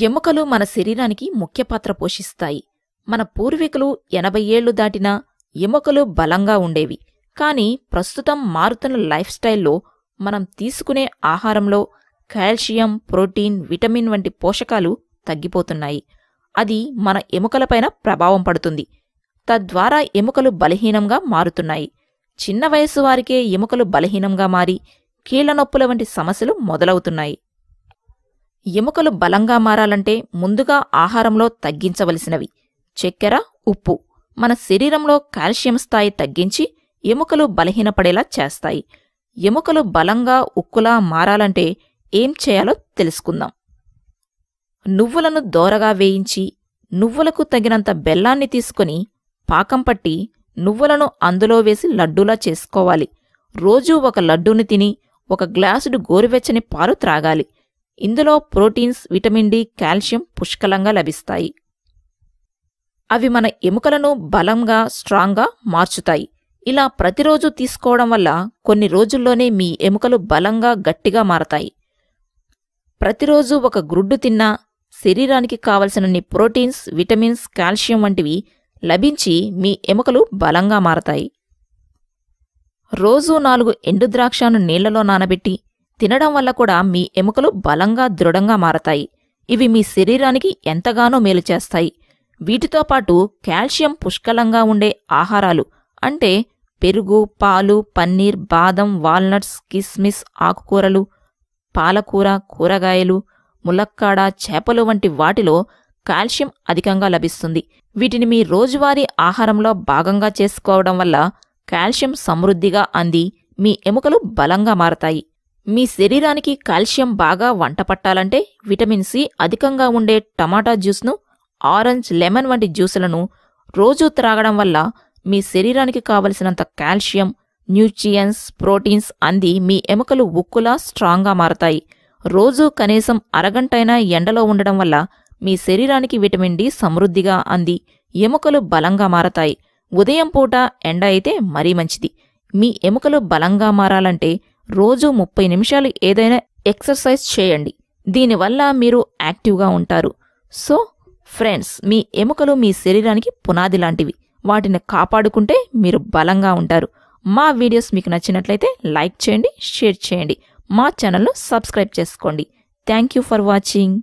ఎముకలు మన శరీరానికి ముఖ్య పాత్ర పోషిస్తాయి. మన పూర్వీకులు ఎనభై ఏళ్ళు దాటినా ఎముకలు బలంగా ఉండేవి. కానీ ప్రస్తుతం మారుతున్న లైఫ్ స్టైల్లో మనం తీసుకునే ఆహారంలో కాల్షియం ప్రోటీన్ విటమిన్ వంటి పోషకాలు తగ్గిపోతున్నాయి. అది మన ఎముకలపైన ప్రభావం పడుతుంది. తద్వారా ఎముకలు బలహీనంగా మారుతున్నాయి. చిన్న వయసు వారికే ఎముకలు బలహీనంగా మారి కీళ్ళ నొప్పుల వంటి సమస్యలు మొదలవుతున్నాయి. ఎముకలు బలంగా మారాలంటే ముందుగా ఆహారంలో తగ్గించవలసినవి. చక్కెర ఉప్పు. మన శరీరంలో కాల్షియం స్థాయి తగ్గించి ఎముకలు బలహీనపడేలా చేస్తాయి. ఎముకలు బలంగా ఉక్కులా మారాలంటే ఏం చేయాలో తెలుసుకుందాం. నువ్వులను దోరగా వేయించి నువ్వులకు తగినంత బెల్లాన్ని తీసుకొని పాకం పట్టి నువ్వులను అందులో వేసి లడ్డూలా చేసుకోవాలి. రోజూ ఒక లడ్డూని తిని ఒక గ్లాసుడు గోరువెచ్చని పాలు త్రాగాలి. ఇందులో ప్రోటీన్స్ విటమిన్ డి కాల్షియం పుష్కలంగా లభిస్తాయి. అవి మన ఎముకలను బలంగా స్ట్రాంగ్గా మార్చుతాయి. ఇలా ప్రతిరోజు తీసుకోవడం వల్ల కొన్ని రోజుల్లోనే మీ ఎముకలు బలంగా గట్టిగా మారతాయి. ప్రతిరోజు ఒక గ్రుడ్డు తిన్నా శరీరానికి కావలసినన్ని ప్రోటీన్స్ విటమిన్స్ కాల్షియం వంటివి లభించి మీ ఎముకలు బలంగా మారతాయి. రోజూ నాలుగు ఎండు ద్రాక్షను నీళ్ళలో నానబెట్టి తినడం వల్ల కూడా మీ ఎముకలు బలంగా దృఢంగా మారతాయి. ఇవి మీ శరీరానికి ఎంతగానో మేలు చేస్తాయి. వీటితో పాటు కాల్షియం పుష్కలంగా ఉండే ఆహారాలు అంటే పెరుగు పాలు పన్నీర్ బాదం వాల్నట్స్ కిస్మిస్ ఆకుకూరలు పాలకూర కూరగాయలు ములక్కాడ చేపలు వంటి వాటిలో కాల్షియం అధికంగా లభిస్తుంది. వీటిని మీ రోజువారీ ఆహారంలో భాగంగా చేసుకోవడం వల్ల కాల్షియం సమృద్ధిగా అంది మీ ఎముకలు బలంగా మారతాయి. మీ శరీరానికి కాల్షియం బాగా వంట పట్టాలంటే విటమిన్ సి అధికంగా ఉండే టమాటా జ్యూస్ను ఆరెంజ్ లెమన్ వంటి జ్యూసులను రోజూ త్రాగడం వల్ల మీ శరీరానికి కావలసినంత కాల్షియం న్యూట్రియన్స్ ప్రోటీన్స్ అంది మీ ఎముకలు ఉక్కులా స్ట్రాంగ్గా మారతాయి. రోజూ కనీసం అరగంటైనా ఎండలో ఉండడం వల్ల మీ శరీరానికి విటమిన్ డి సమృద్ధిగా అంది. ఎముకలు బలంగా మారతాయి. ఉదయం పూట ఎండ అయితే మరీ మంచిది. మీ ఎముకలు బలంగా మారాలంటే రోజూ ముప్పై నిమిషాలు ఏదైనా ఎక్సర్సైజ్ చేయండి. దీనివల్ల మీరు యాక్టివ్గా ఉంటారు. సో ఫ్రెండ్స్ మీ ఎముకలు మీ శరీరానికి పునాది లాంటివి. వాటిని కాపాడుకుంటే మీరు బలంగా ఉంటారు. మా వీడియోస్ మీకు నచ్చినట్లయితే లైక్ చేయండి షేర్ చేయండి. మా ఛానల్ను సబ్స్క్రైబ్ చేసుకోండి. Thank you for watching.